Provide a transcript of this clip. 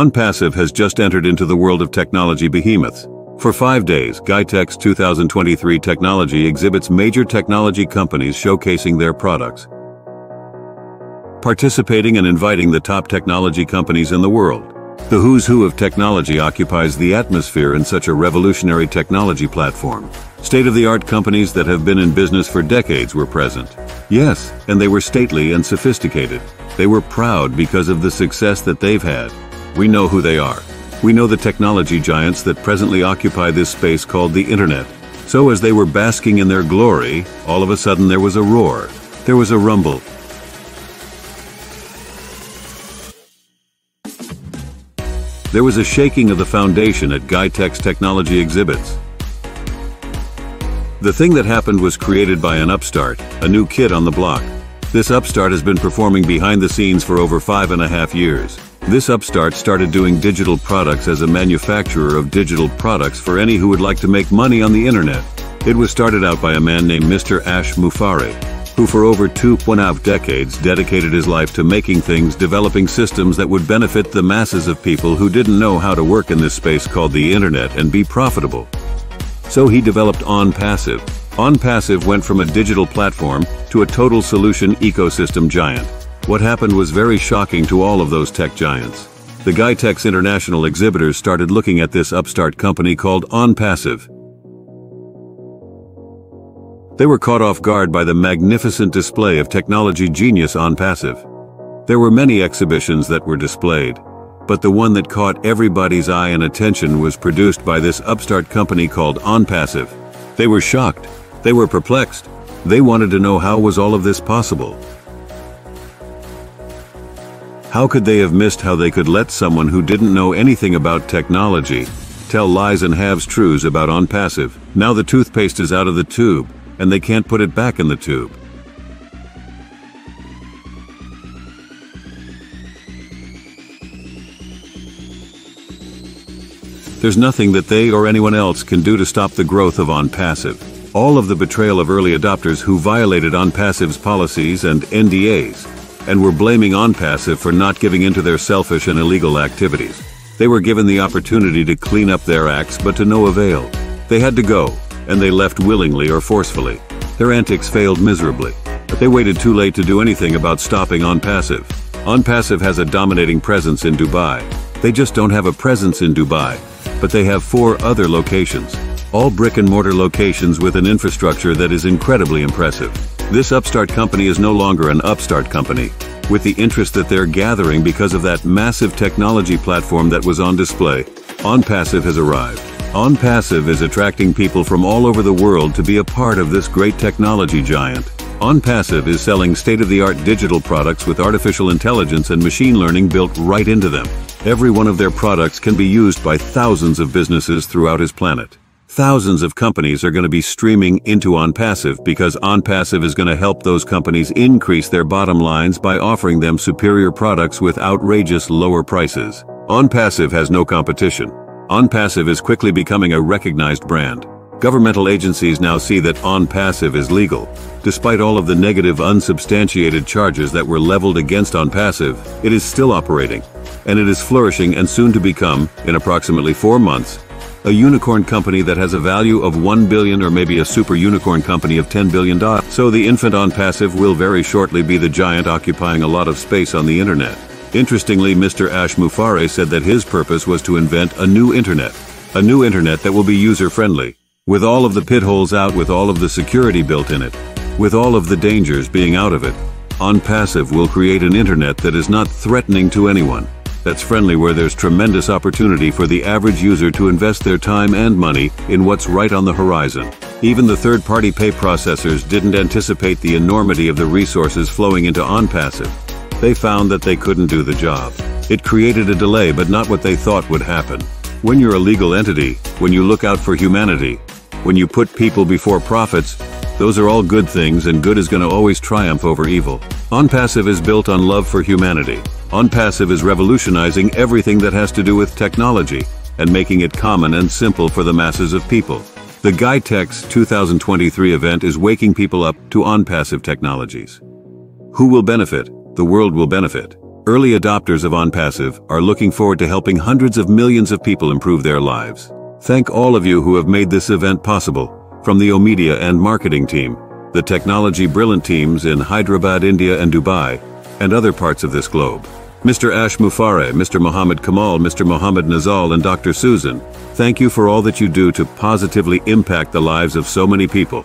OnPassive has just entered into the world of technology behemoths. For five days, GITEX 2023 Technology exhibits major technology companies showcasing their products. Participating and inviting the top technology companies in the world. The who's who of technology occupies the atmosphere in such a revolutionary technology platform. State-of-the-art companies that have been in business for decades were present. Yes, and they were stately and sophisticated. They were proud because of the success that they've had. We know who they are. We know the technology giants that presently occupy this space called the Internet. So as they were basking in their glory, all of a sudden there was a roar. There was a rumble. There was a shaking of the foundation at GITEX technology exhibits. The thing that happened was created by an upstart, a new kid on the block. This upstart has been performing behind the scenes for over five and a half years. This upstart started doing digital products as a manufacturer of digital products for any who would like to make money on the internet. It was started out by a man named Mr. Ash Mufareh, who for over two and a half decades dedicated his life to making things, developing systems that would benefit the masses of people who didn't know how to work in this space called the internet and be profitable. So he developed OnPassive. OnPassive went from a digital platform to a total solution ecosystem giant. What happened was very shocking to all of those tech giants. The GITEX International exhibitors started looking at this upstart company called OnPassive they were caught off guard by the magnificent display of technology genius OnPassive. There were many exhibitions that were displayed, but the one that caught everybody's eye and attention was produced by this upstart company called OnPassive. They were shocked. They were perplexed. They wanted to know how was all of this possible. How could they have missed how they could let someone who didn't know anything about technology tell lies and halves truths about OnPassive? Now the toothpaste is out of the tube and they can't put it back in the tube. There's nothing that they or anyone else can do to stop the growth of OnPassive. All of the betrayal of early adopters who violated OnPassive's policies and NDAs, and were blaming OnPassive for not giving into their selfish and illegal activities. They were given the opportunity to clean up their acts, but to no avail. They had to go, and they left willingly or forcefully. Their antics failed miserably. But they waited too late to do anything about stopping OnPassive. OnPassive has a dominating presence in Dubai. They just don't have a presence in Dubai, but they have four other locations, all brick and mortar locations with an infrastructure that is incredibly impressive. This upstart company is no longer an upstart company, with the interest that they're gathering because of that massive technology platform that was on display. OnPassive has arrived. OnPassive is attracting people from all over the world to be a part of this great technology giant. OnPassive is selling state-of-the-art digital products with artificial intelligence and machine learning built right into them. Every one of their products can be used by thousands of businesses throughout his planet. Thousands of companies are going to be streaming into OnPassive because OnPassive is going to help those companies increase their bottom lines by offering them superior products with outrageous lower prices. OnPassive has no competition. OnPassive is quickly becoming a recognized brand. Governmental agencies now see that OnPassive is legal. Despite all of the negative unsubstantiated charges that were leveled against OnPassive, it is still operating, and it is flourishing and soon to become, in approximately four months, a unicorn company that has a value of 1 billion or maybe a super unicorn company of 10 billion dollars. So the infant OnPassive will very shortly be the giant occupying a lot of space on the internet. Interestingly, Mr. Ash Mufareh said that his purpose was to invent a new internet, a new internet that will be user-friendly, with all of the pitholes out with all of the security built in it, with all of the dangers being out of it. OnPassive will create an internet that is not threatening to anyone, that's friendly where there's tremendous opportunity for the average user to invest their time and money in what's right on the horizon. Even the third-party pay processors didn't anticipate the enormity of the resources flowing into OnPassive. They found that they couldn't do the job. It created a delay but not what they thought would happen. When you're a legal entity, when you look out for humanity, when you put people before profits, those are all good things and good is going to always triumph over evil. OnPassive is built on love for humanity. OnPassive is revolutionizing everything that has to do with technology and making it common and simple for the masses of people. The GITEX 2023 event is waking people up to OnPassive technologies. Who will benefit? the world will benefit. Early adopters of OnPassive are looking forward to helping hundreds of millions of people improve their lives. Thank all of you who have made this event possible, from the Omedia and marketing team, the Technology Brilliant teams in Hyderabad, India and Dubai, and other parts of this globe. Mr. Ash Mufareh, Mr. Mohammed Kamal, Mr. Mohammed Nazal, and Dr. Susan, thank you for all that you do to positively impact the lives of so many people.